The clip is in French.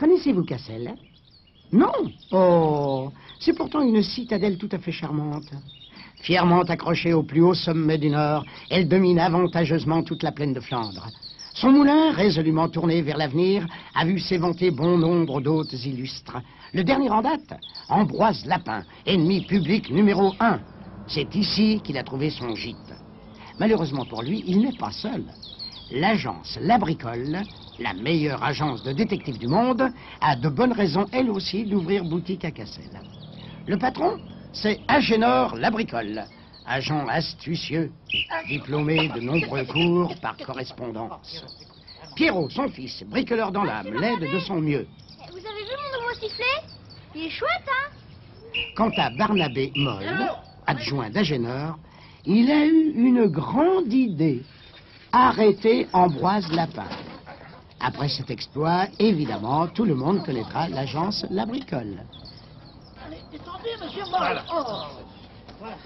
Connaissez-vous Cassel Non? Oh, c'est pourtant une citadelle tout à fait charmante. Fièrement accrochée au plus haut sommet du Nord, elle domine avantageusement toute la plaine de Flandre. Son moulin, résolument tourné vers l'avenir, a vu s'éventer bon nombre d'hôtes illustres. Le dernier en date, Ambroise Lapin, ennemi public numéro un. C'est ici qu'il a trouvé son gîte. Malheureusement pour lui, il n'est pas seul. L'agence Labricole, la meilleure agence de détectives du monde, a de bonnes raisons, elle aussi, d'ouvrir boutique à Cassel. Le patron, c'est Agénor Labricole, agent astucieux, diplômé de nombreux cours par correspondance. Pierrot, son fils, bricoleur dans l'âme, l'aide de son mieux. Vous avez vu mon nouveau sifflet Il est chouette, hein? Quant à Barnabé Moll, adjoint d'Agénor, il a eu une grande idée. Arrêter Ambroise Lapin. Après cet exploit, évidemment, tout le monde connaîtra l'agence La Bricole. Allez, descendez, monsieur Moll. Oh. Voilà.